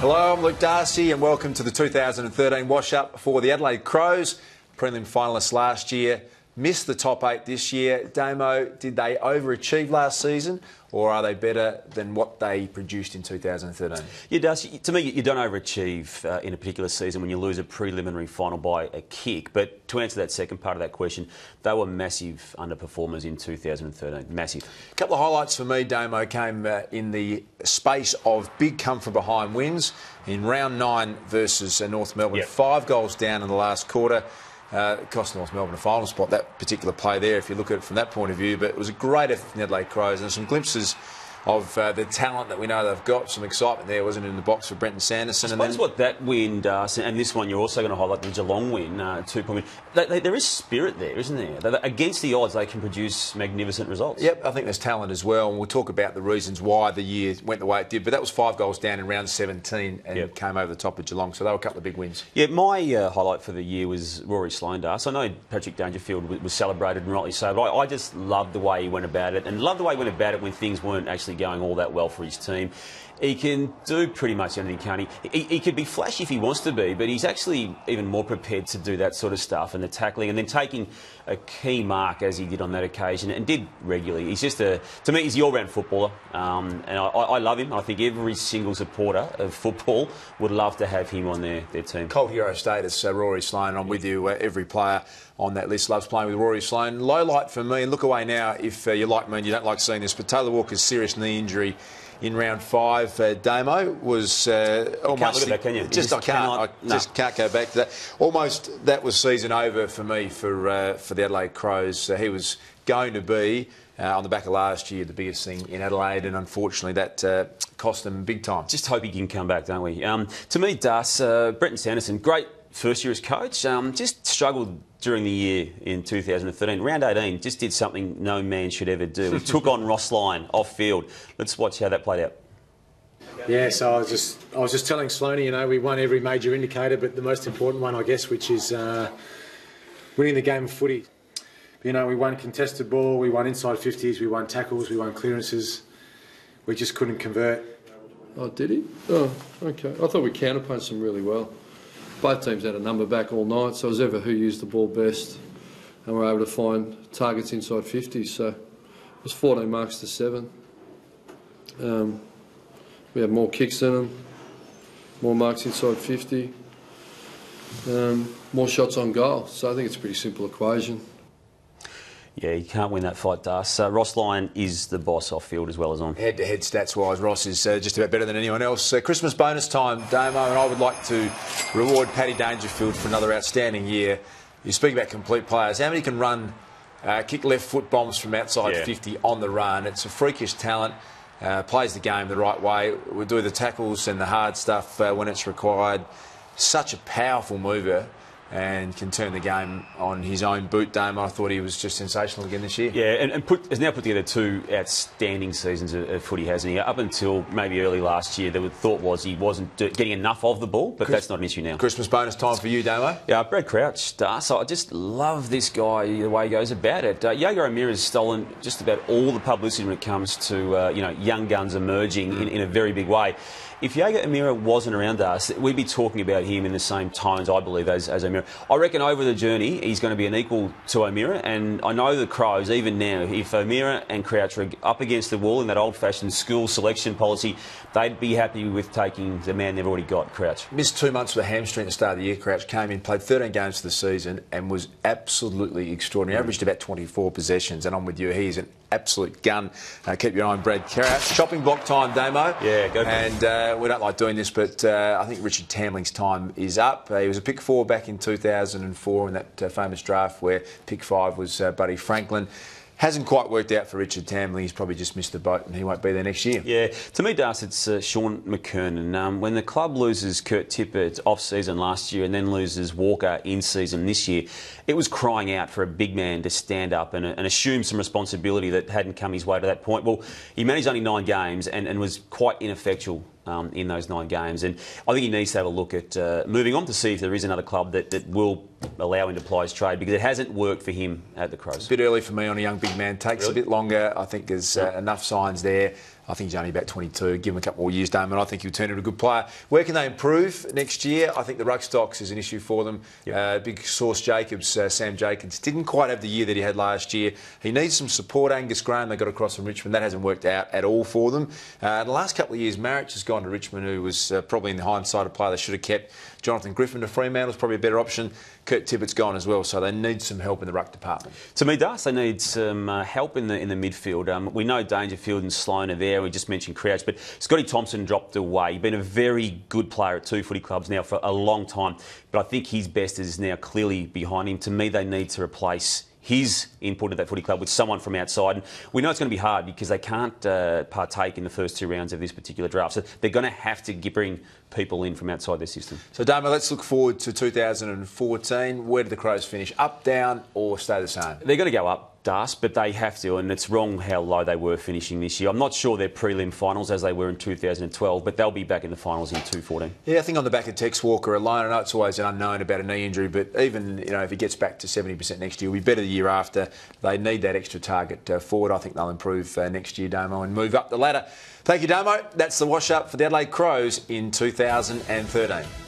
Hello, I'm Luke Darcy, and welcome to the 2013 wash up for the Adelaide Crows. Prelim finalists last year, missed the top eight this year. Damo, did they overachieve last season, or are they better than what they produced in 2013? Yeah, Darcy, to me, you don't overachieve uh, in a particular season when you lose a preliminary final by a kick. But to answer that second part of that question, they were massive underperformers in 2013. Massive. A couple of highlights for me, Damo, came uh, in the space of big come from behind wins in round nine versus uh, North Melbourne. Yep. Five goals down in the last quarter. Uh, cost North Melbourne a final spot, that particular play there, if you look at it from that point of view. But it was a great effort from the Adelaide Crows and some glimpses of uh, the talent that we know they've got. Some excitement there, wasn't it, in the box for Brenton Sanderson? I suppose what that win does, and this one you're also going to highlight the Geelong win, uh, two point win. They, they, there is spirit there, isn't there? They, against the odds, they can produce magnificent results. Yep, I think there's talent as well, and we'll talk about the reasons why the year went the way it did. But that was five goals down in round 17 and Yep. came over the top of Geelong, so they were a couple of big wins. Yeah, my uh, highlight for the year was Rory Sloane, Das. I know Patrick Dangerfield w- was celebrated and rightly so, but I, I just loved the way he went about it and loved the way he went about it when things weren't actually going all that well for his team. He can do pretty much anything, can't he? he? He could be flashy if he wants to be, but he's actually even more prepared to do that sort of stuff and the tackling and then taking a key mark as he did on that occasion and did regularly. He's just a, to me, he's the all-round footballer um, and I, I love him. I think every single supporter of football would love to have him on their, their team. Cold hero status, uh, Rory Sloane. I'm with you. Uh, every player on that list loves playing with Rory Sloane. Low light for me, and look away now if uh, you like me and you don't like seeing this, but Taylor Walker's serious knee injury in round five, uh, Damo, was uh, almost. look at that, can you? You Just, just I can't. cannot- I no. just can't go back to that. Almost that was season over for me for uh, for the Adelaide Crows. Uh, he was going to be. Uh, on the back of last year, the biggest thing in Adelaide, and unfortunately that uh, cost them big time. Just hope he can come back, don't we? Um, to me, Das, uh, Brenton Sanderson, great first year as coach, um, just struggled during the year in 2013. Round 18, just did something no man should ever do. He took on Ross Lyon off field. Let's watch how that played out. Yeah, so I was just I was just telling Sloaney, you know, we won every major indicator, but the most important one, I guess, which is uh, winning the game of footy. You know, we won contested ball, we won inside 50s, we won tackles, we won clearances. We just couldn't convert. Oh, did he? Oh, okay. I thought we counterpunched them really well. Both teams had a number back all night, so it was ever who used the ball best, and we were able to find targets inside 50. So it was 14 marks to seven. Um, we had more kicks in them, more marks inside 50, um, more shots on goal. So I think it's a pretty simple equation. Yeah, you can't win that fight, Das. Uh, Ross Lyon is the boss off field as well as on. Head to head stats wise, Ross is uh, just about better than anyone else. Uh, Christmas bonus time, Damo, and I would like to reward Paddy Dangerfield for another outstanding year. You speak about complete players. How many can run, uh, kick left foot bombs from outside Yeah. 50 on the run? It's a freakish talent. Uh, plays the game the right way. We do the tackles and the hard stuff uh, when it's required. Such a powerful mover and can turn the game on his own boot. Damo, I thought he was just sensational again this year. Yeah, and, and put, has now put together two outstanding seasons of, of footy, hasn't he? Up until maybe early last year, the thought was he wasn't getting enough of the ball, but that's not an issue now. Christmas bonus time for you, Damo. Yeah, Brad Crouch, so I just love this guy, the way he goes about it. Uh, Jaeger O'Meara has stolen just about all the publicity when it comes to uh, you know young guns emerging in, in a very big way. If Jaeger O'Meara wasn't around us, we'd be talking about him in the same tones, I believe, as, as O'Meara. I reckon over the journey, he's going to be an equal to O'Meara, and I know the Crows, even now, if O'Meara and Crouch are up against the wall in that old-fashioned school selection policy, they'd be happy with taking the man they've already got, Crouch. Missed two months with a hamstring at the start of the year. Crouch came in, played 13 games for the season, and was absolutely extraordinary. Averaged about 24 possessions, and I'm with you. He's an absolute gun. Uh, keep your eye on Brad Crouch. Shopping block time, Damo. Yeah, go. And uh, we don't like doing this, but uh, I think Richard Tambling's time is up. Uh, he was a pick four back in 2004 in that uh, famous draft where pick five was uh, Buddy Franklin. Hasn't quite worked out for Richard Tamling. He's probably just missed the boat, and he won't be there next year. Yeah, to me, Das, it's uh, Shaun McKernan. Um, when the club loses Kurt Tippett off season last year and then loses Walker in season this year, it was crying out for a big man to stand up and, and assume some responsibility that hadn't come his way to that point. Well, he managed only nine games and, and was quite ineffectual. Um, in those nine games, and I think he needs to have a look at uh, moving on to see if there is another club that, that will allow him to ply his trade because it hasn't worked for him at the Crows. A bit early for me on a young big man. Takes Really? a bit longer. I think there's uh, enough signs there. I think he's only about 22. Give him a couple more years, Damon. I think he'll turn into a good player. Where can they improve next year? I think the ruck stocks is an issue for them. Yep. Uh, big source Jacobs, uh, Sam Jacobs, didn't quite have the year that he had last year. He needs some support. Angus Graham, they got across from Richmond. That hasn't worked out at all for them. Uh, the last couple of years, Maric has gone to Richmond, who was uh, probably in the hindsight a player they should have kept. Jonathon Griffin to Fremantle is probably a better option. Kurt Tippett's gone as well, so they need some help in the ruck department. To me, Das, they need some uh, help in the in the midfield. Um, we know Dangerfield and Sloane are there. We just mentioned Crouch, but Scotty Thompson dropped away. He's been a very good player at two footy clubs now for a long time, but I think his best is now clearly behind him. To me, they need to replace his input at that footy club with someone from outside. And we know it's going to be hard because they can't uh, partake in the first two rounds of this particular draft. So they're going to have to get, bring people in from outside their system. So, Damo, let's look forward to 2014. Where do the Crows finish? Up, down, or stay the same? They're going to go up, Das, but they have to, and it's wrong how low they were finishing this year. I'm not sure they're prelim finals as they were in 2012, but they'll be back in the finals in 214. Yeah, I think on the back of Tex Walker alone, I know it's always an unknown about a knee injury, but even you know if he gets back to 70% next year, he'll be better the year after. They need that extra target uh, forward. I think they'll improve uh, next year, Damo, and move up the ladder. Thank you, Damo. That's the wash up for the Adelaide Crows in 2013.